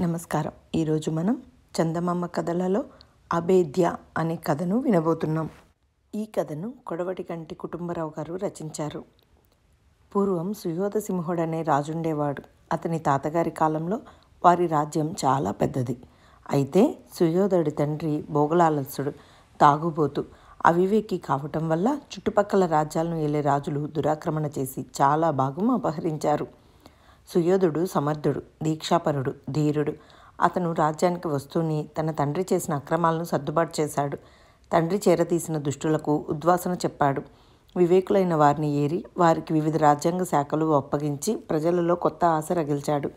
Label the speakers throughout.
Speaker 1: నమస్కారం. ఈరోజు మనం చందమామ కథలలో అభేద్య అనే కథను వినబోతున్నాం. ఈ కథను కొడవటి కంటి కుటుంబరావు గారు రచించారు. పూర్వం సుయోధ సింహుడు అనే రాజుండేవాడు. అతని తాతగారి కాలంలో వారి రాజ్యం చాలా పెద్దది. అయితే సుయోధుడి తండ్రి భోగలాలసుడు తాగుబోతు అవివేకి కావటం వల్ల చుట్టుపక్కల రాజ్యాలను ఏలే రాజులు దురాక్రమణ చేసి చాలా భాగం అపహరించారు. సుయోధుడు సమర్థుడు దీక్షాపరుడు ధీరుడు. అతను రాజ్యానికి వస్తూనే తన తండ్రి చేసిన అక్రమాలను సర్దుబాటు చేశాడు. తండ్రి చేరతీసిన దుష్టులకు ఉద్వాసన చెప్పాడు. వివేకులైన వారిని ఏరి వారికి వివిధ రాజ్యాంగ శాఖలు అప్పగించి ప్రజలలో కొత్త ఆశ రగిల్చాడు.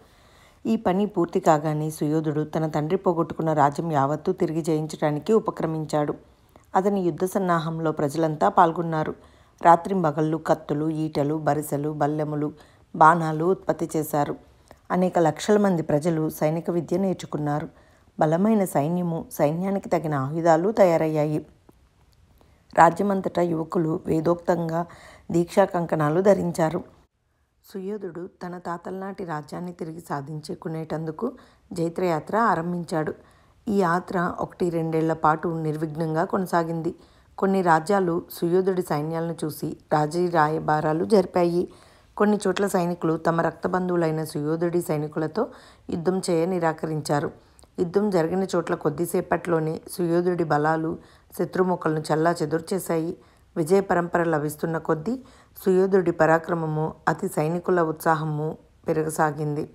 Speaker 1: ఈ పని పూర్తి కాగానే సుయోధుడు తన తండ్రి పోగొట్టుకున్న రాజ్యం యావత్తూ తిరిగి జయించడానికి ఉపక్రమించాడు. అతని యుద్ధ సన్నాహంలో ప్రజలంతా పాల్గొన్నారు. రాత్రింబగళ్ళు కత్తులు ఈటలు బరిసెలు బల్లెములు బాణాలు ఉత్పత్తి చేశారు. అనేక లక్షల మంది ప్రజలు సైనిక విద్య నేర్చుకున్నారు. బలమైన సైన్యము సైన్యానికి తగిన ఆయుధాలు తయారయ్యాయి. రాజ్యమంతటా యువకులు వేదోక్తంగా దీక్షా కంకణాలు ధరించారు. సుయోధుడు తన తాతలనాటి రాజ్యాన్ని తిరిగి సాధించుకునేటందుకు జైత్రయాత్ర ఆరంభించాడు. ఈ యాత్ర ఒకటి రెండేళ్ళ పాటు నిర్విఘ్నంగా కొనసాగింది. కొన్ని రాజ్యాలు సుయోధుడి సైన్యాలను చూసి రాజీ రాయబారాలు జరిపాయి. కొన్ని చోట్ల సైనికులు తమ రక్తబంధువులైన సుయోధుడి సైనికులతో యుద్ధం చేయ నిరాకరించారు. యుద్ధం జరిగిన చోట్ల కొద్దిసేపట్లోనే సుయోధుడి బలాలు శత్రుముఖలను చల్లా చెదురు చేశాయి విజయ పరంపర లభిస్తున్న కొద్దీ సుయోధుడి పరాక్రమము అతి సైనికుల ఉత్సాహము పెరగసాగింది.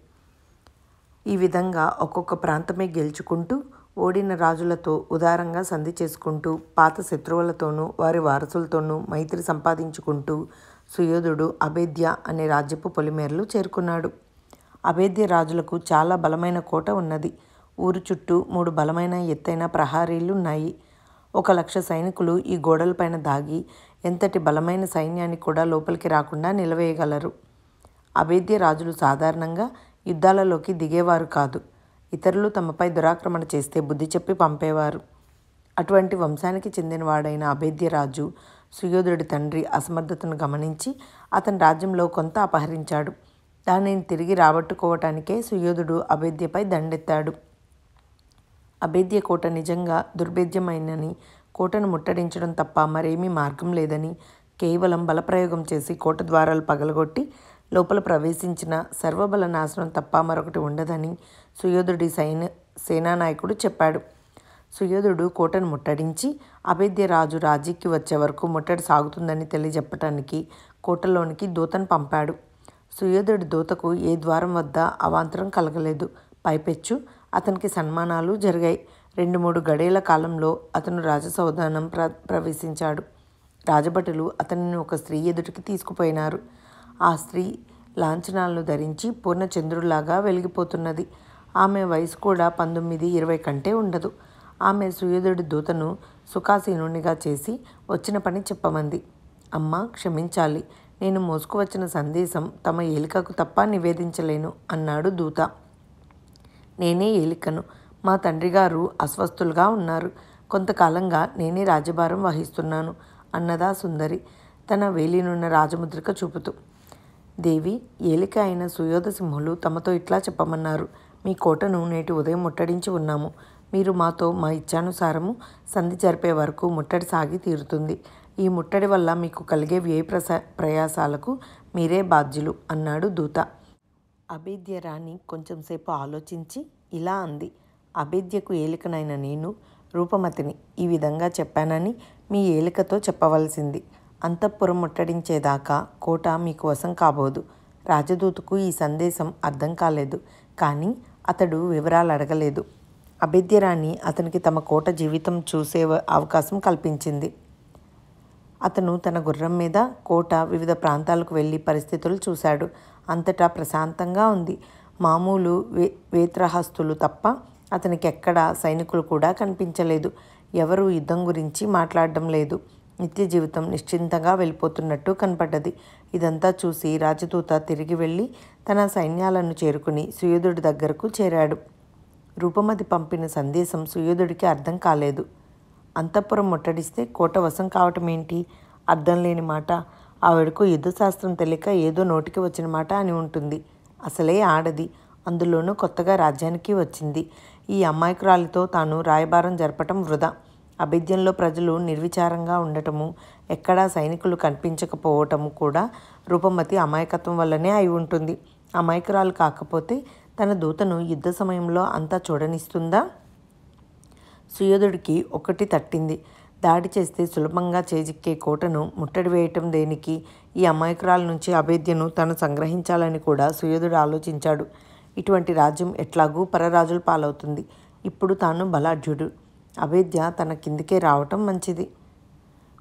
Speaker 1: ఈ విధంగా ఒక్కొక్క ప్రాంతమే గెలుచుకుంటూ ఓడిన రాజులతో ఉదారంగా సంధి చేసుకుంటూ పాత శత్రువులతోనూ వారి వారసులతోనూ మైత్రి సంపాదించుకుంటూ సుయోధుడు అభేద్య అనే రాజ్యపు పొలిమేరలు చేరుకున్నాడు. అభేద్య రాజులకు చాలా బలమైన కోట ఉన్నది. ఊరు చుట్టూ మూడు బలమైన ఎత్తైన ప్రహారీలు ఉన్నాయి ఒక లక్ష సైనికులు ఈ గోడలపైన దాగి ఎంతటి బలమైన సైన్యాన్ని కూడా లోపలికి రాకుండా నిలవేయగలరు. అభేద్య రాజులు సాధారణంగా యుద్ధాలలోకి దిగేవారు కాదు. ఇతరులు తమపై దురాక్రమణ చేస్తే బుద్ధి చెప్పి పంపేవారు. అటువంటి వంశానికి చెందినవాడైన అభేద్యరాజు సుయోధుడి తండ్రి అసమర్థతను గమనించి అతని రాజ్యంలో కొంత అపహరించాడు. దానిని తిరిగి రాబట్టుకోవటానికే సుయోధుడు అభేద్యపై దండెత్తాడు. అభేద్య కోట నిజంగా దుర్భేద్యమైనని కోటను ముట్టడించడం తప్ప మరేమీ మార్గం లేదని కేవలం బలప్రయోగం చేసి కోట ద్వారాలు పగలగొట్టి లోపల ప్రవేశించిన సర్వబల నాశనం తప్ప మరొకటి ఉండదని సుయోధుడి సైన్య సేనానాయకుడు చెప్పాడు. సుయోధుడు కోటను ముట్టడించి అభేద్యరాజు రాజీకి వచ్చే వరకు ముట్టడి సాగుతుందని తెలియజెప్పటానికి కోటలోనికి దూతను పంపాడు. సుయోధుడి దూతకు ఏ ద్వారం వద్ద అవాంతరం కలగలేదు. పైపెచ్చు అతనికి సన్మానాలు జరిగాయి. రెండు మూడు గడేల కాలంలో అతను రాజసౌధానం ప్ర ప్రవేశించాడు. రాజభటులు అతనిని ఒక స్త్రీ ఎదుటికి తీసుకుపోయినారు. ఆ స్త్రీ లాంఛనాలను ధరించి పూర్ణచంద్రులాగా వెలిగిపోతున్నది. ఆమె వయసు కూడా పంతొమ్మిది ఇరవై కంటే ఉండదు. ఆమె సుయోధుడి దూతను సుఖాసీనునిగా చేసి వచ్చిన పని చెప్పమంది. అమ్మ క్షమించాలి. నేను మోసుకువచ్చిన సందేశం తమ ఏలికకు తప్ప నివేదించలేను అన్నాడు దూత. నేనే ఏలికను. మా తండ్రి గారు అస్వస్థులుగా ఉన్నారు. కొంతకాలంగా నేనే రాజభారం వహిస్తున్నాను అన్నదా సుందరి తన వేలినున్న రాజముద్రిక చూపుతూ. దేవి ఏలిక అయిన సుయోధ సింహులు తమతో ఇట్లా చెప్పమన్నారు. మీ కోటను నేటి ఉదయం ముట్టడించి ఉన్నాము. మీరు మాతో మా ఇచ్చానుసారము సంధి జరిపే వరకు ముట్టడి సాగి తీరుతుంది. ఈ ముట్టడి వల్ల మీకు కలిగే వ్యయ ప్రసా ప్రయాసాలకు మీరే బాధ్యులు అన్నాడు దూత. అభేద్య రాణి కొంచెంసేపు ఆలోచించి ఇలా అంది. అభేద్యకు ఏలికనైన నేను రూపమతిని ఈ విధంగా చెప్పానని మీ ఏలికతో చెప్పవలసింది. అంతఃపురం ముట్టడించేదాకా కోట మీకు వశం కాబోదు. రాజదూతకు ఈ సందేశం అర్థం కాలేదు. కానీ అతడు వివరాలు అడగలేదు. అభిద్యరాణి అతనికి తమ కోట జీవితం చూసే అవకాశం కల్పించింది. అతను తన గుర్రం మీద కోట వివిధ ప్రాంతాలకు వెళ్ళి పరిస్థితులు చూశాడు. అంతటా ప్రశాంతంగా ఉంది. మామూలు వే వేత్రహస్తులు తప్ప అతనికి ఎక్కడ సైనికులు కూడా కనిపించలేదు. ఎవరు యుద్ధం గురించి మాట్లాడడం లేదు. నిత్య జీవితం నిశ్చింతగా వెళ్ళిపోతున్నట్టు కనపడ్డది. ఇదంతా చూసి రాజదూత తిరిగి వెళ్ళి తన సైన్యాలను చేరుకుని సుయోధుడి దగ్గరకు చేరాడు. రూపమతి పంపిన సందేశం సుయోధుడికి అర్థం కాలేదు. అంతఃపురం ముట్టడిస్తే కోట వశం కావటం ఏంటి? అర్థం లేని మాట. ఆవిడకు యుద్ధశాస్త్రం తెలియక ఏదో నోటికి వచ్చిన మాట అని ఉంటుంది. అసలే ఆడది. అందులోనూ కొత్తగా రాజ్యానికి వచ్చింది. ఈ అమాయకురాలితో తాను రాయబారం జరపటం వృధా. అభిద్యంలో ప్రజలు నిర్విచారంగా ఉండటము ఎక్కడా సైనికులు కనిపించకపోవటము కూడా రూపమతి అమాయకత్వం వల్లనే అయి ఉంటుంది. అమాయకురాలు కాకపోతే తన దూతను యుద్ధ సమయంలో అంతా చూడనిస్తుందా? సుయోధుడికి ఒకటి తట్టింది. దాడి చేస్తే సులభంగా చేజిక్కే కోటను ముట్టడి వేయటం దేనికి? ఈ అమాయకురాల నుంచి అభేద్యను తను సంగ్రహించాలని కూడా సుయోధుడు ఆలోచించాడు. ఇటువంటి రాజ్యం ఎట్లాగూ పరరాజుల పాలవుతుంది. ఇప్పుడు తాను బలాఢ్యుడు. అభేద్య తన కిందికే రావటం మంచిది.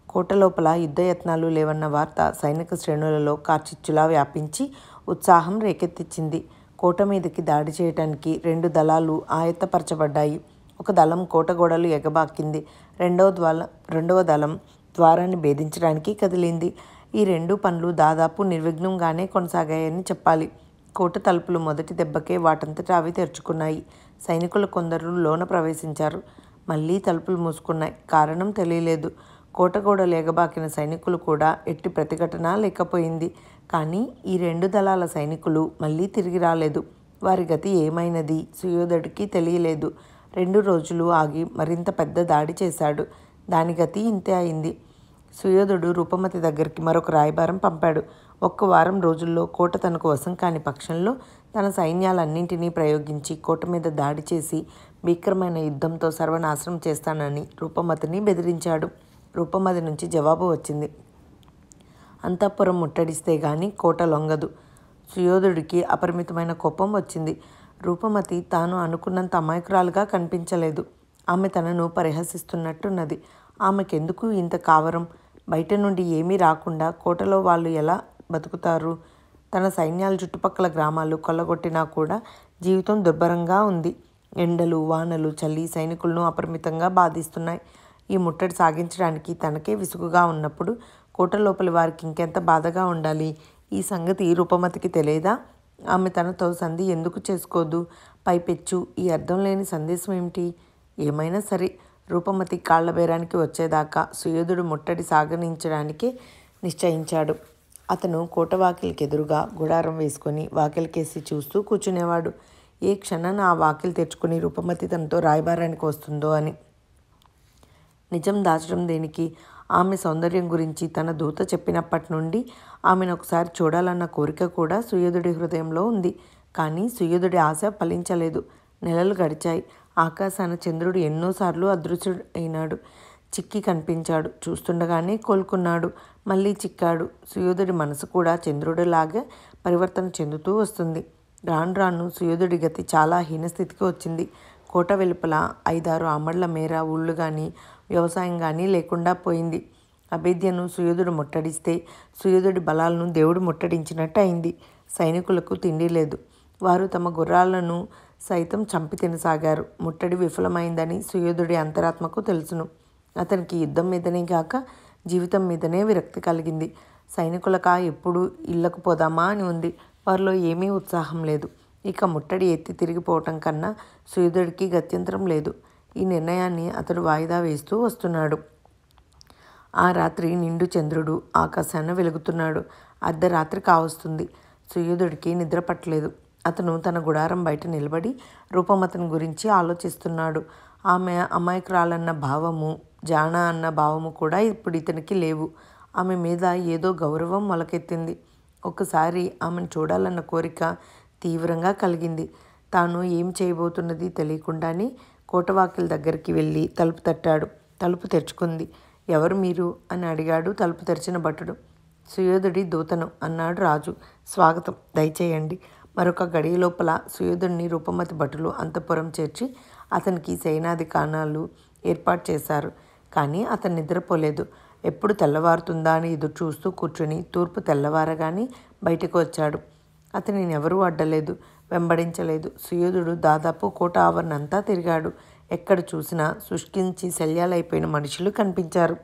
Speaker 1: కోట లోపల యుద్ధయత్నాలు లేవన్న వార్త సైనిక శ్రేణులలో కార్చిచ్చులా వ్యాపించి ఉత్సాహం రేకెత్తించింది కోట మీదకి దాడి చేయటానికి రెండు దళాలు ఆయత్తపరచబడ్డాయి. ఒక దళం కోట గోడలు ఎగబాకింది. రెండవ ద్వాల రెండవ దళం ద్వారాన్ని భేదించడానికి కదిలింది. ఈ రెండు పనులు దాదాపు నిర్విఘ్నంగానే కొనసాగాయని చెప్పాలి. కోట తలుపులు మొదటి దెబ్బకే వాటంతటా అవి తెరుచుకున్నాయి. సైనికులు కొందరు లోన ప్రవేశించారు. మళ్ళీ తలుపులు మూసుకున్నాయి. కారణం తెలియలేదు. కోటగోడ ఎగబాకిన సైనికులు కూడా ఎట్టి ప్రతిఘటన లేకపోయింది. కానీ ఈ రెండు దళాల సైనికులు మళ్ళీ తిరిగి రాలేదు. వారి గతి ఏమైనది? సుయోధుడికి తెలియలేదు. రెండు రోజులు ఆగి మరింత పెద్ద దాడి చేశాడు. దాని గతి ఇంతే అయింది. సుయోధుడు రూపమతి దగ్గరికి మరొక రాయబారం పంపాడు. ఒక్క వారం రోజుల్లో కోట తనకు వశం కాని పక్షంలో తన సైన్యాలన్నింటినీ ప్రయోగించి కోట మీద దాడి చేసి భీకరమైన యుద్ధంతో సర్వనాశనం చేస్తానని రూపమతిని బెదిరించాడు. రూపమతి నుంచి జవాబు వచ్చింది. అంతఃపురం ముట్టడిస్తే గాని కోట లొంగదు. సుయోధుడికి అపరిమితమైన కోపం వచ్చింది. రూపమతి తాను అనుకున్నంత అమాయకురాలుగా కనిపించలేదు. ఆమె తనను పరిహసిస్తున్నట్టున్నది. ఆమెకెందుకు ఇంత కావరం? బయట నుండి ఏమీ రాకుండా కోటలో వాళ్ళు ఎలా బతుకుతారు? తన సైన్యాలు చుట్టుపక్కల గ్రామాలు కొల్లగొట్టినా కూడా జీవితం దుర్భరంగా ఉంది. ఎండలు వానలు చలి సైనికులను అపరిమితంగా బాధిస్తున్నాయి. ఈ ముట్టడి సాగించడానికి తనకే విసుగుగా ఉన్నప్పుడు కోట లోపలి వారికి ఇంకెంత బాధగా ఉండాలి? ఈ సంగతి రూపమతికి తెలియదా? ఆమె తనతో సంధి ఎందుకు చేసుకోదు? పైపెచ్చు ఈ అర్థం లేని సందేశం ఏమిటి? ఏమైనా సరే రూపమతి కాళ్ళబేరానికి వచ్చేదాకా సుయోధుడు ముట్టడి సాగనించడానికి నిశ్చయించాడు. అతను కోట వాకిలికి ఎదురుగా గుడారం వేసుకొని వాకిలికేసి చూస్తూ కూర్చునేవాడు. ఏ క్షణాన ఆ వాకిలి తెచ్చుకుని రూపమతి తనతో రాయబారానికి వస్తుందో అని నిజం దాచడం దేనికి? ఆమె సౌందర్యం గురించి తన దూత చెప్పినప్పటి నుండి ఆమెను ఒకసారి చూడాలన్న కోరిక కూడా సుయోధుడి హృదయంలో ఉంది. కానీ సుయోధుడి ఆశ ఫలించలేదు. నెలలు గడిచాయి. ఆకాశాన చంద్రుడు ఎన్నోసార్లు అదృశ్యుడు అయినాడు చిక్కి కనిపించాడు. చూస్తుండగానే కోలుకున్నాడు. మళ్ళీ చిక్కాడు. సుయోధుడి మనసు కూడా చంద్రుడిలాగా పరివర్తన చెందుతూ వస్తుంది. రాను రాను సుయోధుడి గతి చాలా హీనస్థితికి వచ్చింది. కోట వెలుపల ఐదారు ఆమళ్ళ మేర ఊళ్ళు కానీ వ్యవసాయం కానీ లేకుండా పోయింది. అభేద్యను సుయోధుడు ముట్టడిస్తే సుయోధుడి బలాలను దేవుడు ముట్టడించినట్టు అయింది. సైనికులకు తిండి లేదు. వారు తమ గుర్రాలను సైతం చంపి తినసాగారు. ముట్టడి విఫలమైందని సుయోధుడి అంతరాత్మకు తెలుసును. అతనికి యుద్ధం మీదనే కాక జీవితం మీదనే విరక్తి కలిగింది. సైనికులకా ఎప్పుడు ఇళ్ళకు పోదామా అని ఉంది. వారిలో ఏమీ ఉత్సాహం లేదు. ఇక ముట్టడి ఎత్తి తిరిగిపోవటం కన్నా సుయుధుడికి గత్యంతరం లేదు. ఈ నిర్ణయాన్ని అతడు వాయిదా వేస్తూ వస్తున్నాడు. ఆ రాత్రి నిండు చంద్రుడు ఆకాశాన్ని వెలుగుతున్నాడు. అర్ధరాత్రి కావస్తుంది. సుయోధుడికి నిద్ర పట్టలేదు. అతను తన గుడారం బయట నిలబడి రూపమతని గురించి ఆలోచిస్తున్నాడు. ఆమె అమాయకురాలన్న భావము జాన అన్న భావము కూడా ఇప్పుడు ఇతనికి లేవు. ఆమె మీద ఏదో గౌరవం మొలకెత్తింది. ఒకసారి ఆమెను చూడాలన్న కోరిక తీవ్రంగా కలిగింది. తాను ఏం చేయబోతున్నది తెలియకుండానే కోటవాకిల దగ్గరికి వెళ్ళి తలుపు తట్టాడు. తలుపు తెరుచుకుంది. ఎవరు మీరు? అని అడిగాడు తలుపు తెరిచిన భటుడు. సుయోధుడి దూతను అన్నాడు రాజు. స్వాగతం. దయచేయండి. మరొక గడియ లోపల సుయోధుడిని రూపమతి భటులు అంతఃపురం చేర్చి అతనికి సైనాధికారాలు ఏర్పాటు చేశారు. కానీ అతను నిద్రపోలేదు. ఎప్పుడు తెల్లవారుతుందా అని ఎదురు చూస్తూ కూర్చుని తూర్పు తెల్లవారగానే బయటకు వచ్చాడు. అతనిని ఎవరూ అడ్డలేదు వెంబడించలేదు. సుయోధుడు దాదాపు కోట ఆవరణ అంతా తిరిగాడు. ఎక్కడ చూసినా శుష్కించి శల్యాలైపోయిన మనుషులు కనిపించారు.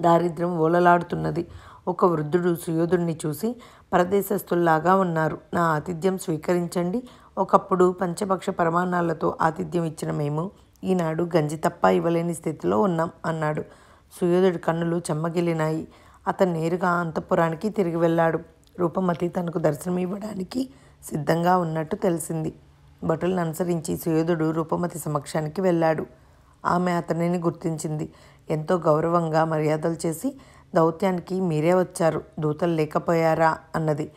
Speaker 1: దారిద్ర్యం ఓలలాడుతున్నది. ఒక వృద్ధుడు సుయోధుడిని చూసి పరదేశస్థుల్లాగా ఉన్నారు. నా ఆతిథ్యం స్వీకరించండి. ఒకప్పుడు పంచపక్ష ప్రమాణాలతో ఆతిథ్యం ఇచ్చిన మేము ఈనాడు గంజి తప్ప ఇవ్వలేని స్థితిలో ఉన్నాం అన్నాడు. సుయోధుడి కన్నులు చెమ్మగిలినాయి. అతను నేరుగా అంతఃపురానికి తిరిగి వెళ్ళాడు. రూపమతి తనకు దర్శనం ఇవ్వడానికి సిద్ధంగా ఉన్నట్టు తెలిసింది. భటులను అనుసరించి సుయోధుడు రూపమతి సమక్షానికి వెళ్ళాడు. ఆమె అతనిని గుర్తించింది. ఎంతో గౌరవంగా మర్యాదలు చేసి దౌత్యానికి మీరే వచ్చారు. దూతలు లేకపోయారా? అన్నది.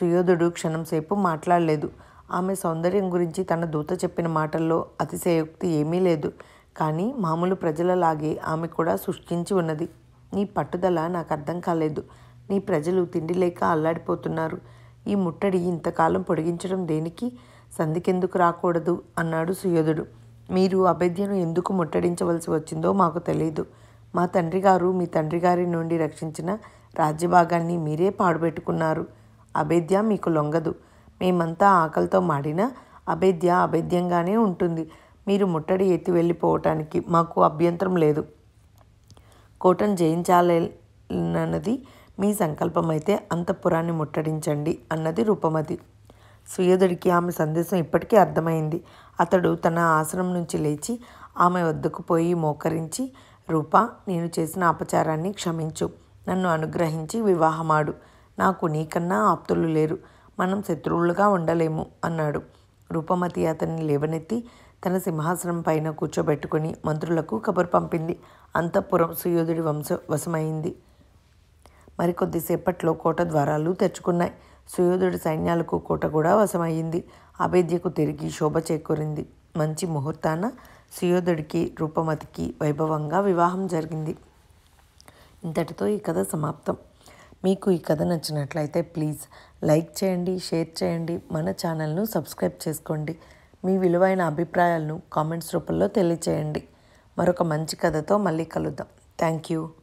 Speaker 1: సుయోధుడు క్షణంసేపు మాట్లాడలేదు. ఆమె సౌందర్యం గురించి తన దూత చెప్పిన మాటల్లో అతిశయోక్తి ఏమీ లేదు. కానీ మామూలు ప్రజలలాగే ఆమె కూడా సృష్టించి ఉన్నది. నీ పట్టుదల నాకు అర్థం కాలేదు. నీ ప్రజలు తిండి లేక అల్లాడిపోతున్నారు. ఈ ముట్టడి ఇంతకాలం పొడిగించడం దేనికి? సంధికెందుకు రాకూడదు? అన్నాడు సుయోధుడు. మీరు అభేద్యను ఎందుకు ముట్టడించవలసి వచ్చిందో మాకు తెలియదు మా తండ్రి గారు మీ తండ్రి గారి నుండి రక్షించిన రాజ్యభాగాన్ని మీరే పాడుపెట్టుకున్నారు. అభేద్య మీకు లొంగదు. మేమంతా ఆకలితో మాడినా అభేద్య అభేద్యంగానే ఉంటుంది. మీరు ముట్టడి ఎత్తి వెళ్ళిపోవటానికి మాకు అభ్యంతరం లేదు. కోటను జయించాలన్నది మీ సంకల్పమైతే అంతఃపురాన్ని ముట్టడించండి అన్నది రూపమతి. సుయోధుడికి ఆమె సందేశం ఇప్పటికీ అర్థమైంది. అతడు తన ఆసనం నుంచి లేచి ఆమె వద్దకు పోయి మోకరించి రూప నేను చేసిన అపచారాన్ని క్షమించు. నన్ను అనుగ్రహించి వివాహమాడు. నాకు నీకన్నా ఆప్తులు లేరు. మనం శత్రువులుగా ఉండలేము అన్నాడు. రూపమతి అతన్ని లేవనెత్తి తన సింహాసనం పైన కూర్చోబెట్టుకుని మంత్రులకు కబురు పంపింది. అంతఃపురం సుయోధుడి వంశ వశమైంది. మరికొద్దిసేపట్లో కోట ద్వారాలు తెరుచుకున్నాయి. సుయోధుడి సైన్యాలకు కోట కూడా వశమయ్యింది. అభేద్యకు తిరిగి శోభ చేకూరింది. మంచి ముహూర్తాన సుయోధుడికి రూపమతికి వైభవంగా వివాహం జరిగింది. ఇంతటితో ఈ కథ సమాప్తం. మీకు ఈ కథ నచ్చినట్లయితే ప్లీజ్ లైక్ చేయండి షేర్ చేయండి మన ఛానల్ను సబ్స్క్రైబ్ చేసుకోండి. మీ విలువైన అభిప్రాయాలను కామెంట్స్ రూపంలో తెలియచేయండి. మరొక మంచి కథతో మళ్ళీ కలుద్దాం. Thank you.